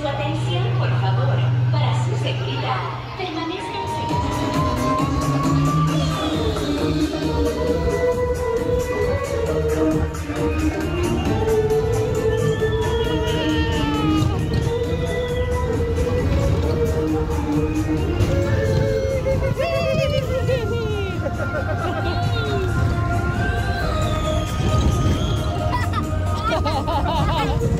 Su atención, por favor. Para su seguridad, permanezcan seguros.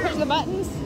Push the buttons?